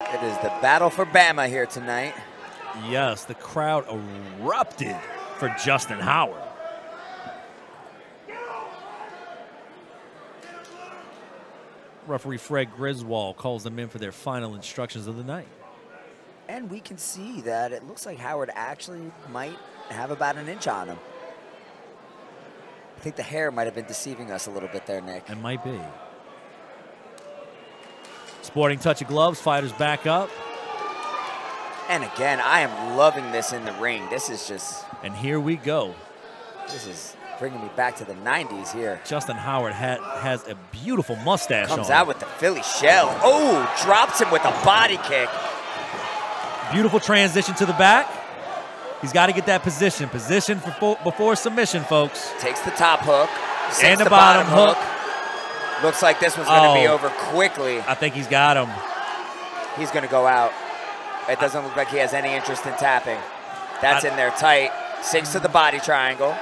It is the battle for Bama here tonight. Yes, the crowd erupted for Justin Howard. Referee Fred Griswold calls them in for their final instructions of the night. And we can see that it looks like Howard actually might have about an inch on him. I think the hair might have been deceiving us a little bit there, Nick. It might be. Sporting touch of gloves, fighters back up. And again, I am loving this in the ring. This is just... And here we go. This is bringing me back to the 90s here. Justin Howard ha has a beautiful mustache Comes on. out with the Philly shell. Oh, drops him with a body kick. Beautiful transition to the back. He's got to get that position. Position for, before submission, folks. Takes the top hook. And the, the bottom, bottom hook. hook. Looks like this one's going to oh, be over quickly. I think he's got him. He's going to go out. It doesn't look like he has any interest in tapping. That's I, in there tight. Six to the body triangle.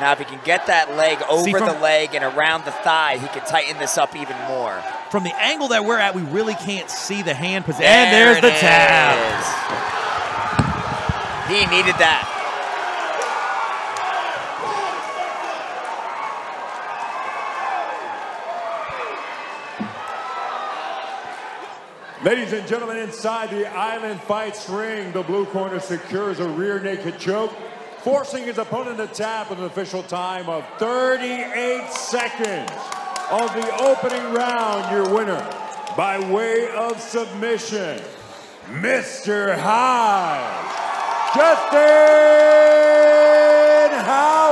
Now, if he can get that leg over from, the leg and around the thigh, he can tighten this up even more. From the angle that we're at, we really can't see the hand position. There and there's the tap. He needed that. Ladies and gentlemen, inside the Island Fights ring, the blue corner secures a rear naked choke forcing his opponent to tap with an official time of 38 seconds. Of the opening round, your winner by way of submission, Mr. High, Justin Howard.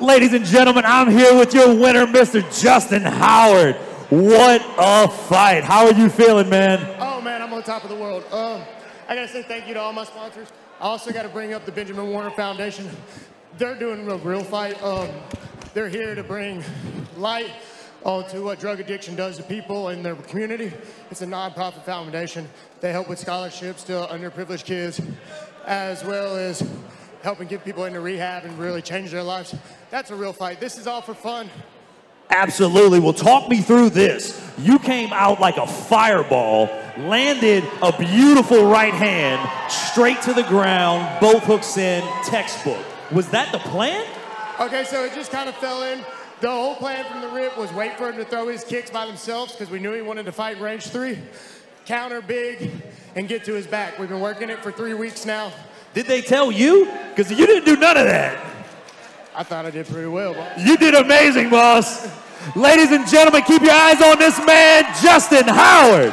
Ladies and gentlemen, I'm here with your winner, Mr. Justin Howard. What a fight. How are you feeling, man? Oh, man, I'm on top of the world. Um, I got to say thank you to all my sponsors. I also got to bring up the Benjamin Warner Foundation. They're doing a real fight. Um, they're here to bring light onto what drug addiction does to people in their community. It's a nonprofit foundation. They help with scholarships to underprivileged kids, as well as helping get people into rehab and really change their lives. That's a real fight. This is all for fun. Absolutely. Well, talk me through this. You came out like a fireball, landed a beautiful right hand straight to the ground, both hooks in, textbook. Was that the plan? Okay, so it just kind of fell in. The whole plan from the rip was wait for him to throw his kicks by themselves because we knew he wanted to fight range three, counter big, and get to his back. We've been working it for three weeks now. Did they tell you? Because you didn't do none of that. I thought I did pretty well, boss. You did amazing, boss. Ladies and gentlemen, keep your eyes on this man, Justin Howard.